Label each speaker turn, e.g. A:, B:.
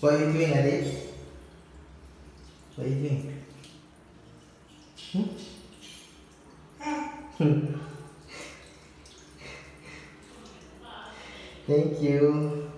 A: What are you doing, Adit? What are you doing? Hmm? hmm. Thank you.